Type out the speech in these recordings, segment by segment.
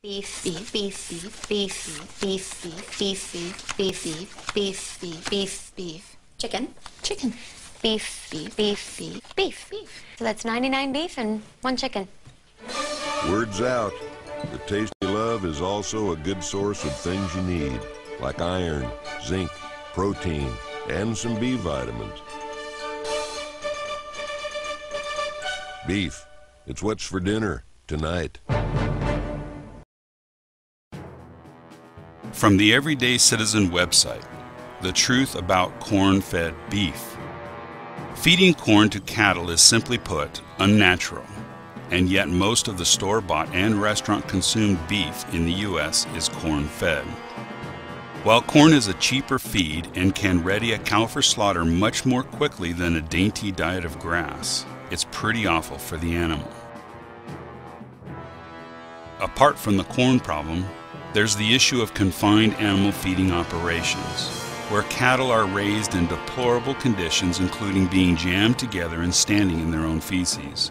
Beef, beef, beef, beef, beef, beef, beef, beef, beef, beef, beef, beef, beef, beef. Chicken, chicken. Beef, beef, beef, beef, beef, beef. So that's 99 beef and one chicken. Word's out. The taste you love is also a good source of things you need, like iron, zinc, protein, and some B vitamins. Beef. It's what's for dinner tonight. From the Everyday Citizen website, the truth about corn fed beef. Feeding corn to cattle is simply put unnatural, and yet most of the store bought and restaurant consumed beef in the U.S. is corn fed. While corn is a cheaper feed and can ready a cow for slaughter much more quickly than a dainty diet of grass, it's pretty awful for the animal. Apart from the corn problem, there's the issue of confined animal feeding operations, where cattle are raised in deplorable conditions, including being jammed together and standing in their own feces.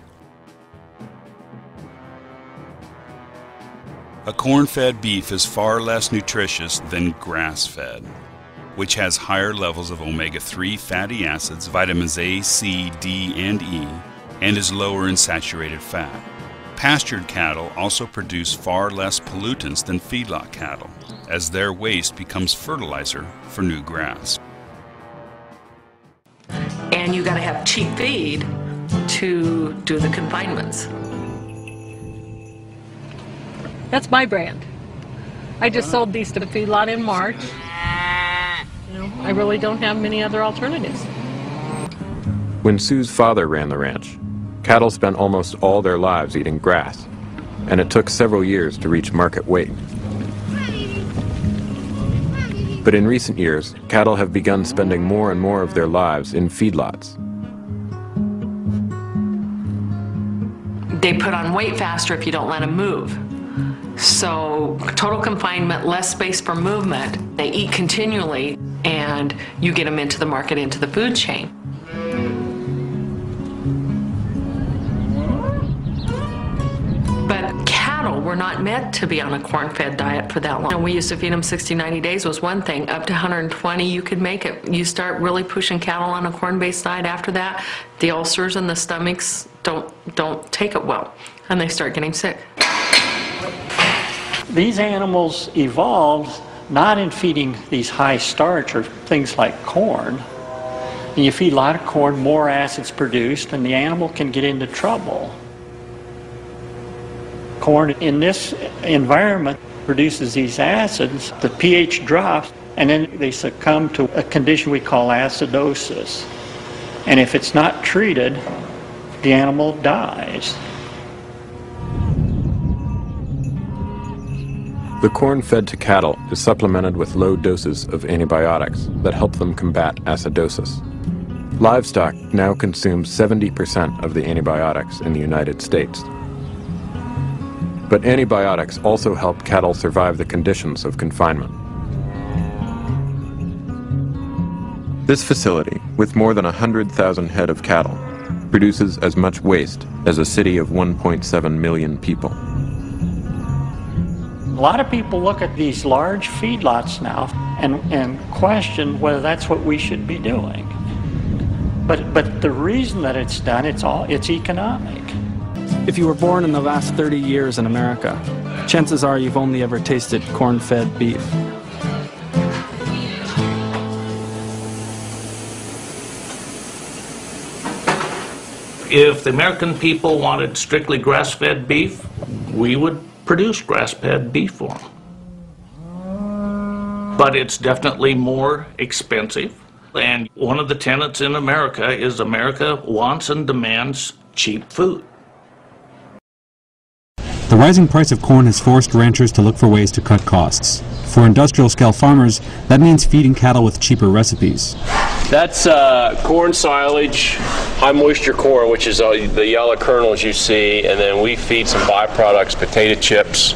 A corn fed beef is far less nutritious than grass fed, which has higher levels of omega 3 fatty acids, vitamins A, C, D, and E, and is lower in saturated fat. Pastured cattle also produce far less pollutants than feedlot cattle, as their waste becomes fertilizer for new grass. And you got to have cheap feed to do the confinements. That's my brand. I just sold these to the feedlot in March. I really don't have many other alternatives. When Sue's father ran the ranch, cattle spent almost all their lives eating grass, and it took several years to reach market weight. But in recent years, cattle have begun spending more and more of their lives in feedlots. They put on weight faster if you don't let them move. So, total confinement, less space for movement. They eat continually, and you get them into the market, into the food chain. Not meant to be on a corn fed diet for that long. And we used to feed them 60, 90 days was one thing. Up to 120, you could make it. You start really pushing cattle on a corn based diet after that, the ulcers and the stomachs don't, don't take it well, and they start getting sick. These animals evolved not in feeding these high starch or things like corn. And you feed a lot of corn, more acids produced, and the animal can get into trouble. Corn in this environment produces these acids, the pH drops, and then they succumb to a condition we call acidosis. And if it's not treated, the animal dies. The corn fed to cattle is supplemented with low doses of antibiotics that help them combat acidosis. Livestock now consumes 70% of the antibiotics in the United States. But antibiotics also help cattle survive the conditions of confinement. This facility, with more than 100,000 head of cattle, produces as much waste as a city of 1.7 million people. A lot of people look at these large feedlots now and, and question whether that's what we should be doing. But, but the reason that it's done, it's all it's economic. If you were born in the last 30 years in America, chances are you've only ever tasted corn-fed beef. If the American people wanted strictly grass-fed beef, we would produce grass-fed beef for them. But it's definitely more expensive. And one of the tenets in America is America wants and demands cheap food. The rising price of corn has forced ranchers to look for ways to cut costs. For industrial scale farmers, that means feeding cattle with cheaper recipes. That's uh, corn silage, high moisture corn, which is uh, the yellow kernels you see, and then we feed some byproducts, potato chips,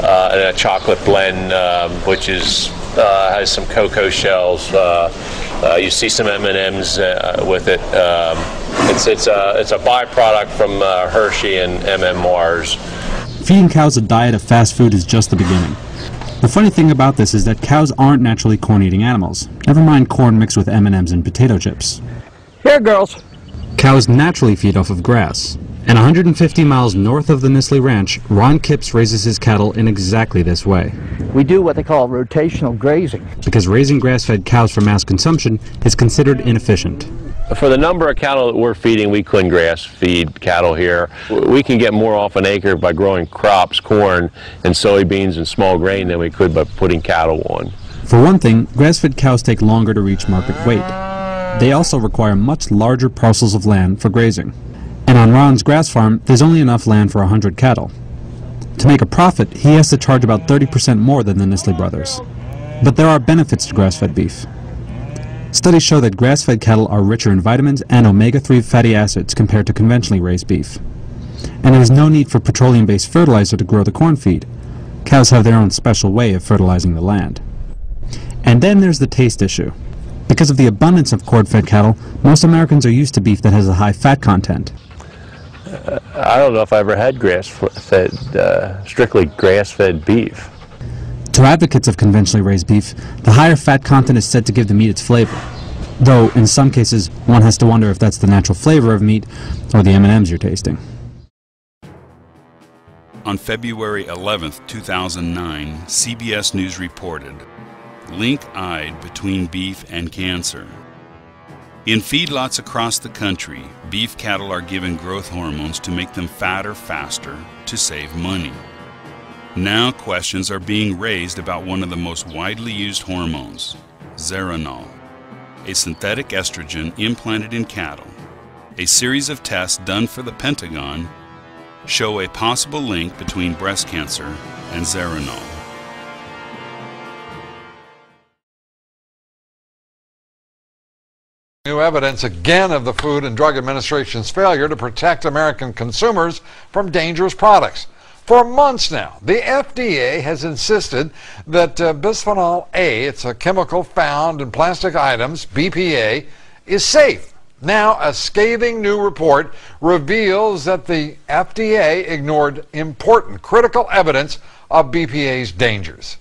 uh, and a chocolate blend, um, which is uh, has some cocoa shells. Uh, uh, you see some M&Ms with it. Um, it's it's a it's a byproduct from Hershey and M.M. Feeding cows a diet of fast food is just the beginning. The funny thing about this is that cows aren't naturally corn-eating animals. Never mind corn mixed with M&Ms and potato chips. Here, girls. Cows naturally feed off of grass. And 150 miles north of the Nisley Ranch, Ron Kipps raises his cattle in exactly this way. We do what they call rotational grazing. Because raising grass-fed cows for mass consumption is considered inefficient. For the number of cattle that we're feeding, we couldn't grass feed cattle here. We can get more off an acre by growing crops, corn and soybeans and small grain than we could by putting cattle on. For one thing, grass-fed cows take longer to reach market weight. They also require much larger parcels of land for grazing. And on Ron's grass farm, there's only enough land for 100 cattle. To make a profit, he has to charge about 30% more than the Nisley brothers. But there are benefits to grass-fed beef. Studies show that grass-fed cattle are richer in vitamins and omega-3 fatty acids compared to conventionally raised beef. And there is no need for petroleum-based fertilizer to grow the corn feed. Cows have their own special way of fertilizing the land. And then there's the taste issue. Because of the abundance of corn-fed cattle, most Americans are used to beef that has a high fat content. Uh, I don't know if I ever had grass-fed, uh, strictly grass-fed beef. To advocates of conventionally raised beef, the higher fat content is said to give the meat its flavor. Though, in some cases, one has to wonder if that's the natural flavor of meat or the M&Ms you're tasting. On February 11, 2009, CBS News reported, link-eyed between beef and cancer. In feedlots across the country, beef cattle are given growth hormones to make them fatter faster to save money. Now questions are being raised about one of the most widely used hormones, Zeranol, a synthetic estrogen implanted in cattle. A series of tests done for the Pentagon show a possible link between breast cancer and Zeranol. New evidence again of the Food and Drug Administration's failure to protect American consumers from dangerous products. For months now, the FDA has insisted that uh, bisphenol A, it's a chemical found in plastic items, BPA, is safe. Now, a scathing new report reveals that the FDA ignored important critical evidence of BPA's dangers.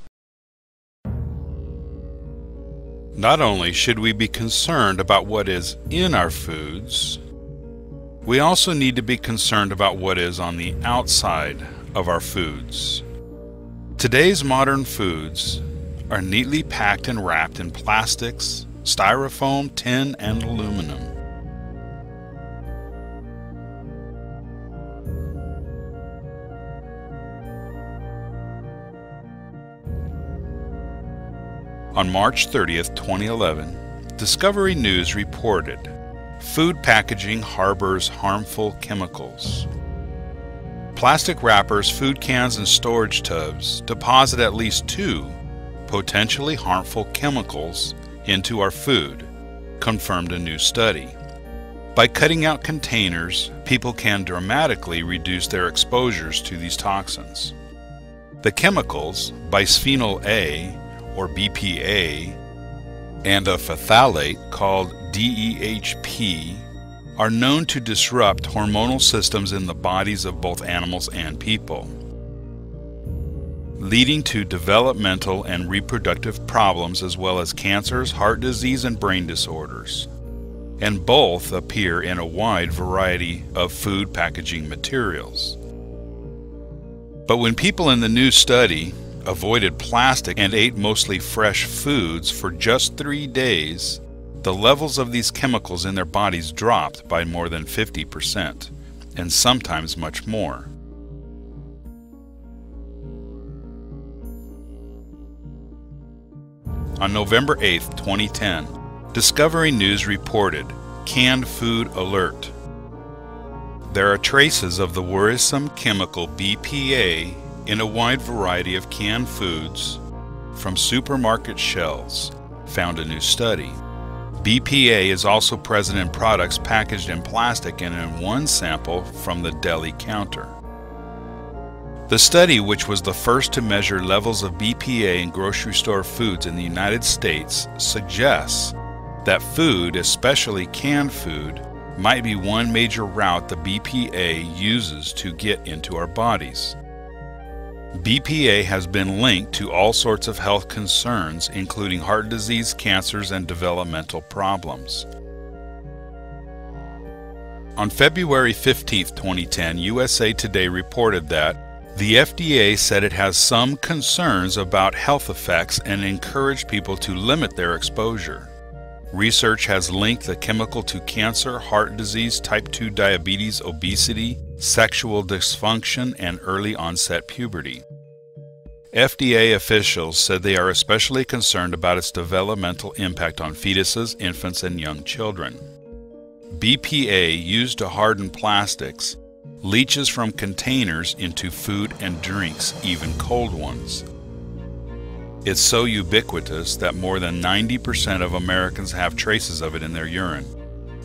Not only should we be concerned about what is in our foods, we also need to be concerned about what is on the outside of our foods. Today's modern foods are neatly packed and wrapped in plastics, styrofoam, tin, and aluminum. On March 30th, 2011, Discovery News reported food packaging harbors harmful chemicals. Plastic wrappers, food cans, and storage tubs deposit at least two potentially harmful chemicals into our food, confirmed a new study. By cutting out containers, people can dramatically reduce their exposures to these toxins. The chemicals, bisphenol A, or BPA, and a phthalate called DEHP are known to disrupt hormonal systems in the bodies of both animals and people, leading to developmental and reproductive problems as well as cancers, heart disease, and brain disorders. And both appear in a wide variety of food packaging materials. But when people in the new study avoided plastic and ate mostly fresh foods for just three days, the levels of these chemicals in their bodies dropped by more than 50%, and sometimes much more. On November 8, 2010, Discovery News reported Canned Food Alert. There are traces of the worrisome chemical BPA in a wide variety of canned foods from supermarket shelves, found a new study. BPA is also present in products packaged in plastic and in one sample from the deli counter. The study, which was the first to measure levels of BPA in grocery store foods in the United States, suggests that food, especially canned food, might be one major route the BPA uses to get into our bodies. BPA has been linked to all sorts of health concerns, including heart disease, cancers, and developmental problems. On February 15, 2010, USA Today reported that the FDA said it has some concerns about health effects and encouraged people to limit their exposure. Research has linked the chemical to cancer, heart disease, type 2 diabetes, obesity, sexual dysfunction, and early onset puberty. FDA officials said they are especially concerned about its developmental impact on fetuses, infants, and young children. BPA used to harden plastics leaches from containers into food and drinks, even cold ones. It's so ubiquitous that more than 90% of Americans have traces of it in their urine,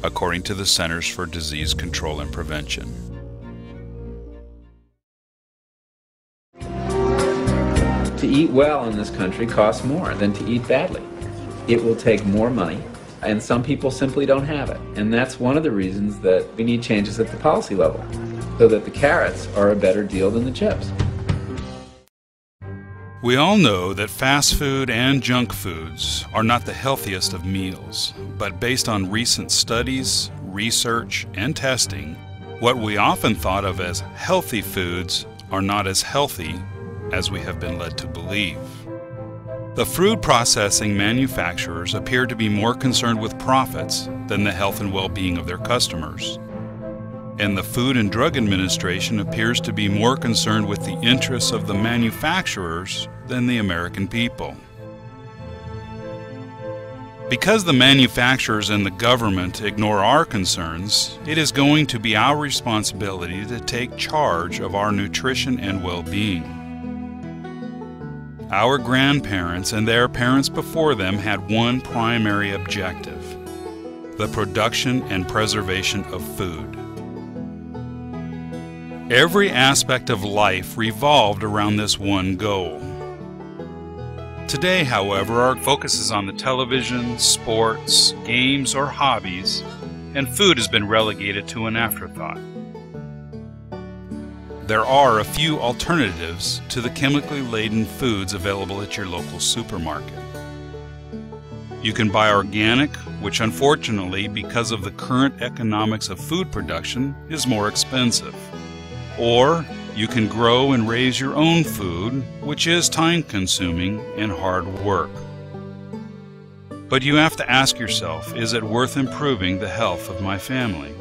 according to the Centers for Disease Control and Prevention. To eat well in this country costs more than to eat badly. It will take more money and some people simply don't have it. And that's one of the reasons that we need changes at the policy level, so that the carrots are a better deal than the chips. We all know that fast food and junk foods are not the healthiest of meals, but based on recent studies, research, and testing, what we often thought of as healthy foods are not as healthy as we have been led to believe. The food processing manufacturers appear to be more concerned with profits than the health and well being of their customers. And the Food and Drug Administration appears to be more concerned with the interests of the manufacturers than the American people. Because the manufacturers and the government ignore our concerns, it is going to be our responsibility to take charge of our nutrition and well being. Our grandparents and their parents before them had one primary objective the production and preservation of food. Every aspect of life revolved around this one goal. Today, however, our focus is on the television, sports, games, or hobbies, and food has been relegated to an afterthought there are a few alternatives to the chemically laden foods available at your local supermarket. You can buy organic, which unfortunately, because of the current economics of food production, is more expensive. Or you can grow and raise your own food, which is time consuming and hard work. But you have to ask yourself is it worth improving the health of my family?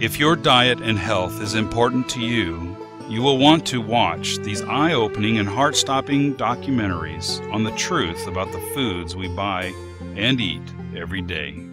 If your diet and health is important to you, you will want to watch these eye opening and heart stopping documentaries on the truth about the foods we buy and eat every day.